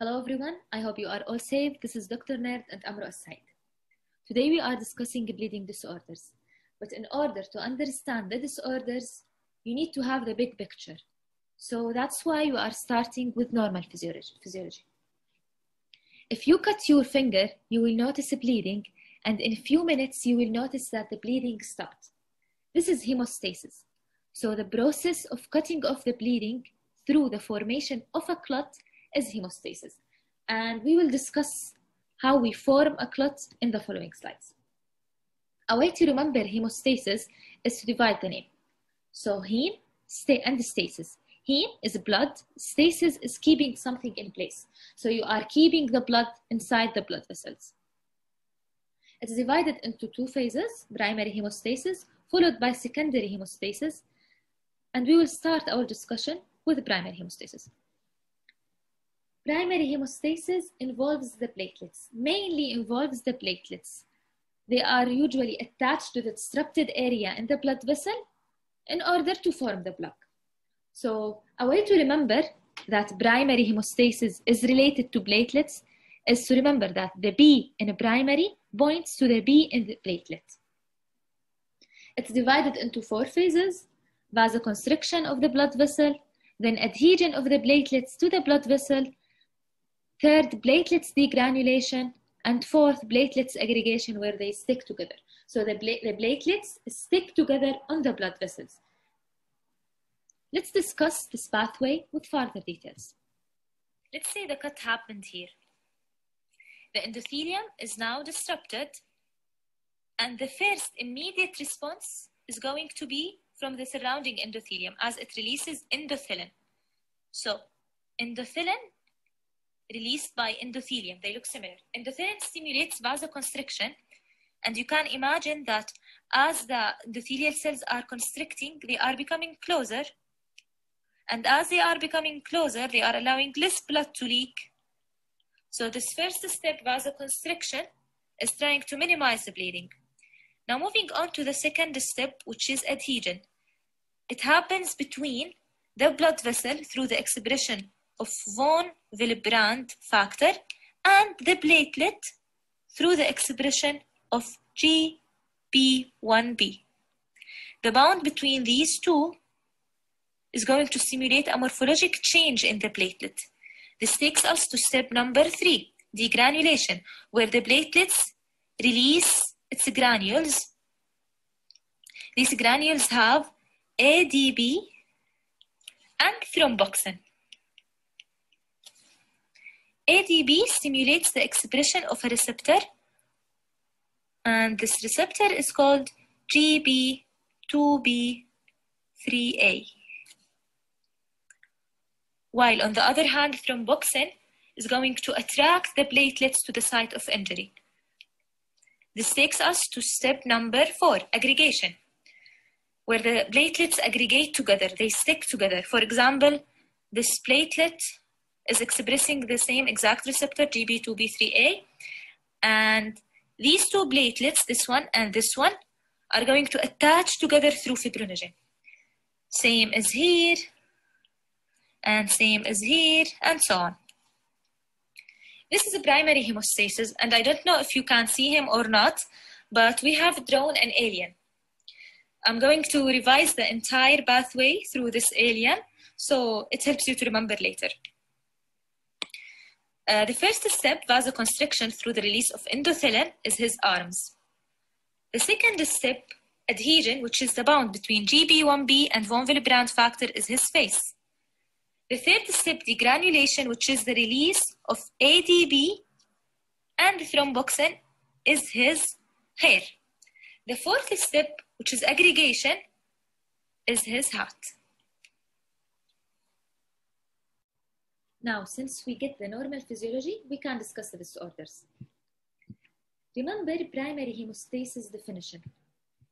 Hello everyone, I hope you are all safe. This is Dr. Nerd and Amro Assaid. Today we are discussing bleeding disorders. But in order to understand the disorders, you need to have the big picture. So that's why we are starting with normal physiology. If you cut your finger, you will notice a bleeding, and in a few minutes you will notice that the bleeding stopped. This is hemostasis. So the process of cutting off the bleeding through the formation of a clot is hemostasis. And we will discuss how we form a clot in the following slides. A way to remember hemostasis is to divide the name. So heme and stasis. Heme is blood, stasis is keeping something in place. So you are keeping the blood inside the blood vessels. It's divided into two phases, primary hemostasis, followed by secondary hemostasis. And we will start our discussion with primary hemostasis. Primary hemostasis involves the platelets, mainly involves the platelets. They are usually attached to the disrupted area in the blood vessel in order to form the block. So a way to remember that primary hemostasis is related to platelets is to remember that the B in primary points to the B in the platelet. It's divided into four phases, vasoconstriction of the blood vessel, then adhesion of the platelets to the blood vessel, third, platelets degranulation, and fourth, platelets aggregation where they stick together. So the, the platelets stick together on the blood vessels. Let's discuss this pathway with further details. Let's say the cut happened here. The endothelium is now disrupted and the first immediate response is going to be from the surrounding endothelium as it releases endothelin. So endothelin released by endothelium, they look similar. Endothelin stimulates vasoconstriction and you can imagine that as the endothelial cells are constricting, they are becoming closer and as they are becoming closer, they are allowing less blood to leak. So this first step, vasoconstriction, is trying to minimize the bleeding. Now moving on to the second step, which is adhesion. It happens between the blood vessel through the expression of von Willebrand factor and the platelet through the expression of GP1B. The bond between these two is going to simulate a morphologic change in the platelet. This takes us to step number three, degranulation, where the platelets release its granules. These granules have ADP and thromboxane. ADP stimulates the expression of a receptor, and this receptor is called GB2B3A while on the other hand, thromboxane is going to attract the platelets to the site of injury. This takes us to step number four, aggregation, where the platelets aggregate together, they stick together. For example, this platelet is expressing the same exact receptor, GB2B3A, and these two platelets, this one and this one, are going to attach together through fibrinogen. Same as here, and same as here, and so on. This is a primary hemostasis, and I don't know if you can see him or not, but we have drawn an alien. I'm going to revise the entire pathway through this alien, so it helps you to remember later. Uh, the first step, vasoconstriction through the release of endothelin, is his arms. The second step, adhesion, which is the bond between GB1B and von Willebrand factor, is his face. The third step, degranulation, which is the release of ADP and thromboxane, is his hair. The fourth step, which is aggregation, is his hat. Now, since we get the normal physiology, we can discuss the disorders. Remember primary hemostasis definition.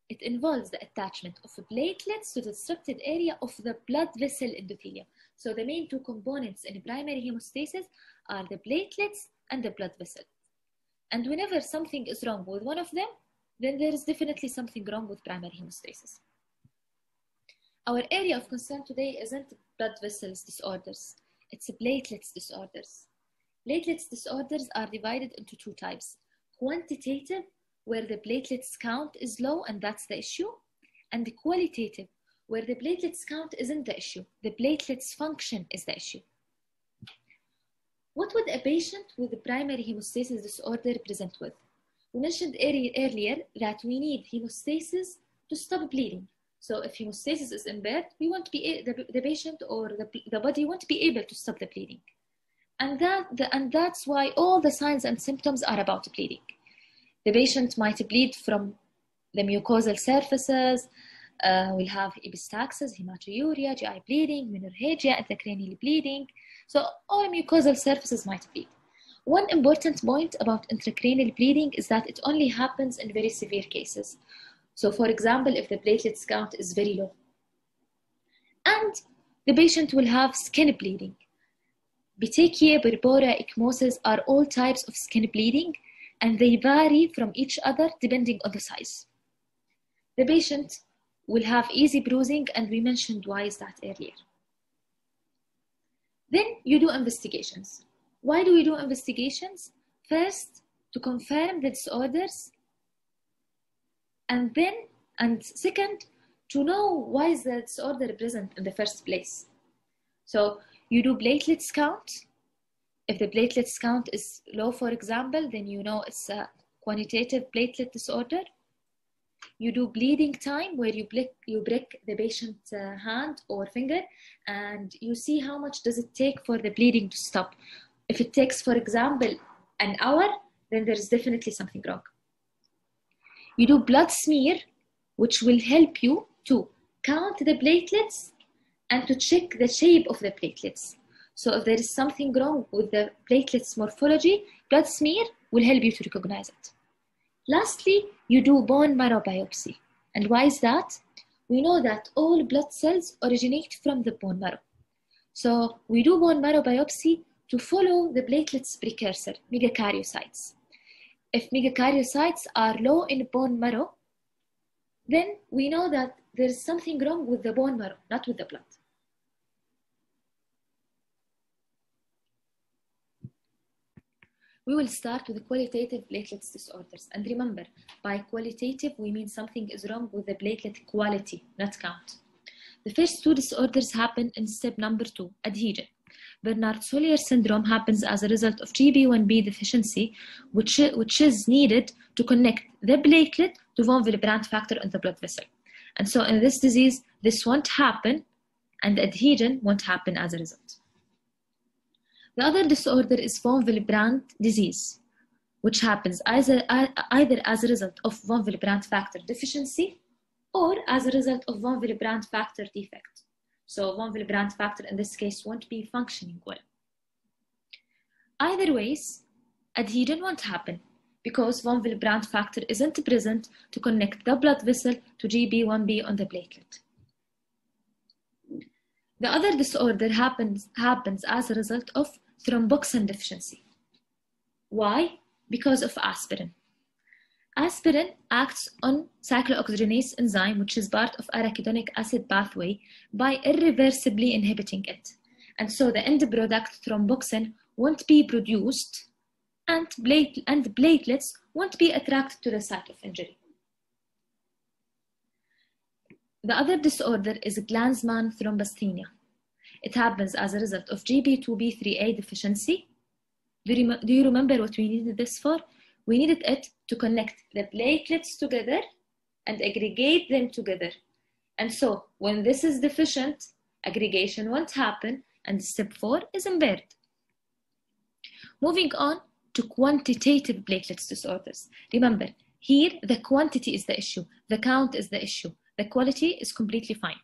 It involves the attachment of platelets to the disrupted area of the blood vessel endothelium. So the main two components in primary hemostasis are the platelets and the blood vessel. And whenever something is wrong with one of them, then there is definitely something wrong with primary hemostasis. Our area of concern today isn't blood vessels disorders, it's platelets disorders. Platelets disorders are divided into two types. Quantitative, where the platelets count is low and that's the issue, and the qualitative, where the platelets count isn't the issue. The platelets function is the issue. What would a patient with a primary hemostasis disorder present with? We mentioned earlier that we need hemostasis to stop bleeding. So if hemostasis is impaired, we won't be the, the patient or the, the body won't be able to stop the bleeding. And, that, the, and that's why all the signs and symptoms are about bleeding. The patient might bleed from the mucosal surfaces, uh, we'll have epistaxis, hematuria, GI bleeding, menorrhagia, intracranial bleeding. So all mucosal surfaces might bleed. One important point about intracranial bleeding is that it only happens in very severe cases. So for example, if the platelets count is very low. And the patient will have skin bleeding. Petechia, purpura, ecchymosis are all types of skin bleeding and they vary from each other depending on the size. The patient will have easy bruising and we mentioned why is that earlier. Then you do investigations. Why do we do investigations? First, to confirm the disorders and then, and second, to know why is the disorder present in the first place. So you do platelets count. If the platelets count is low, for example, then you know it's a quantitative platelet disorder you do bleeding time where you break, you break the patient's uh, hand or finger and you see how much does it take for the bleeding to stop. If it takes, for example, an hour, then there is definitely something wrong. You do blood smear, which will help you to count the platelets and to check the shape of the platelets. So if there is something wrong with the platelets morphology, blood smear will help you to recognize it. Lastly, you do bone marrow biopsy. And why is that? We know that all blood cells originate from the bone marrow. So we do bone marrow biopsy to follow the platelets precursor, megakaryocytes. If megakaryocytes are low in bone marrow, then we know that there's something wrong with the bone marrow, not with the blood. We will start with qualitative platelets disorders. And remember, by qualitative, we mean something is wrong with the platelet quality, not count. The first two disorders happen in step number two, adhesion. Bernard-Soulier syndrome happens as a result of GB1B deficiency, which, which is needed to connect the platelet to von Willebrand factor in the blood vessel. And so in this disease, this won't happen, and the adhesion won't happen as a result. The other disorder is von Willebrand disease, which happens either, either as a result of von Willebrand factor deficiency or as a result of von Willebrand factor defect. So von Willebrand factor in this case won't be functioning well. Either ways, adhesion won't happen because von Willebrand factor isn't present to connect the blood vessel to GB1B on the platelet. The other disorder happens, happens as a result of thromboxane deficiency. Why? Because of aspirin. Aspirin acts on cyclooxygenase enzyme, which is part of arachidonic acid pathway, by irreversibly inhibiting it. And so the end product thromboxane won't be produced and, plate- and platelets won't be attracted to the site of injury. The other disorder is Glanzmann thrombasthenia. It happens as a result of GB2B3A deficiency. Do you, do you remember what we needed this for? We needed it to connect the platelets together and aggregate them together. And so when this is deficient, aggregation won't happen and step four is impaired. Moving on to quantitative platelets disorders. Remember, here the quantity is the issue, the count is the issue, the quality is completely fine.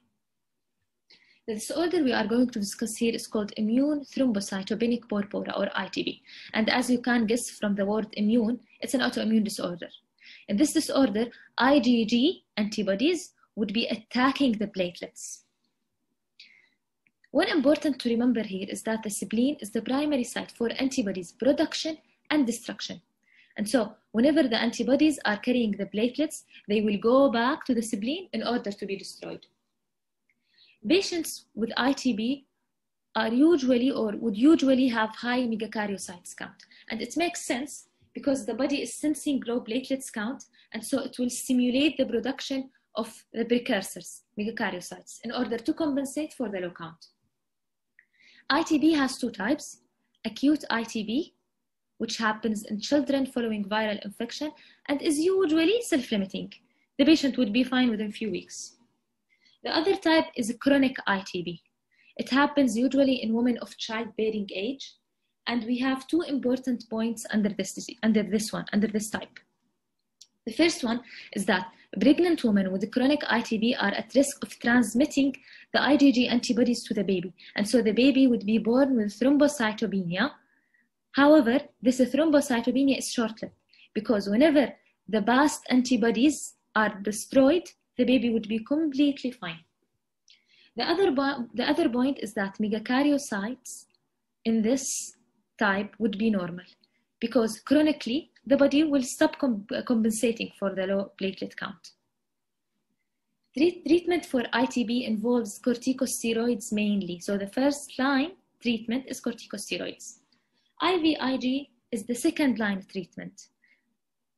The disorder we are going to discuss here is called immune thrombocytopenic purpura or ITP. And as you can guess from the word immune, it's an autoimmune disorder. In this disorder, IgG antibodies would be attacking the platelets. One important to remember here is that the spleen is the primary site for antibodies production and destruction. And so whenever the antibodies are carrying the platelets, they will go back to the spleen in order to be destroyed. Patients with ITB are usually or would usually have high megakaryocytes count. And it makes sense because the body is sensing low platelets count, and so it will stimulate the production of the precursors, megakaryocytes, in order to compensate for the low count. ITB has two types, acute ITB, which happens in children following viral infection and is usually self-limiting. The patient would be fine within a few weeks. The other type is chronic ITB. It happens usually in women of childbearing age, and we have two important points under this, under this one, under this type. The first one is that pregnant women with chronic ITB are at risk of transmitting the IgG antibodies to the baby. And so the baby would be born with thrombocytopenia. However, this thrombocytopenia is short-lived because whenever the BAST antibodies are destroyed, the baby would be completely fine. The other, the other point is that megakaryocytes in this type would be normal because chronically the body will stop compensating for the low platelet count. Treat treatment for ITB involves corticosteroids mainly. So the first line treatment is corticosteroids. IVIG is the second line treatment.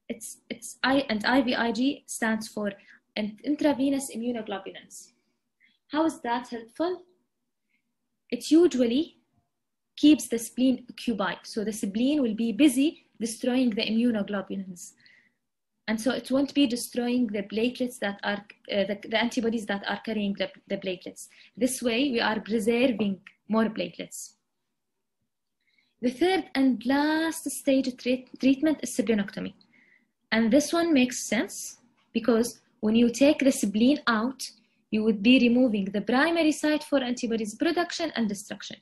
It's, it's I, and IVIG stands for intravenous immunoglobulins. How is that helpful? It usually keeps the spleen occupied. So the spleen will be busy destroying the immunoglobulins. And so it won't be destroying the platelets that are, uh, the, the, antibodies that are carrying the, the platelets. This way, we are preserving more platelets. The third and last stage treat, treatment is splenectomy. And this one makes sense because when you take the spleen out, you would be removing the primary site for antibodies production and destruction.